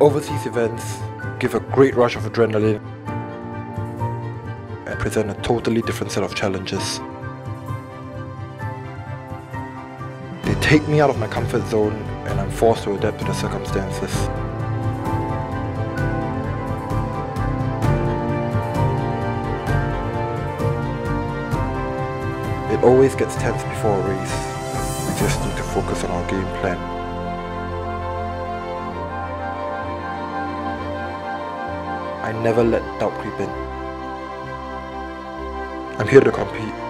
Overseas events give a great rush of adrenaline and present a totally different set of challenges. They take me out of my comfort zone and I'm forced to adapt to the circumstances. It always gets tense before a race. We just need to focus on our game plan. I never let doubt creep in. I'm here to compete.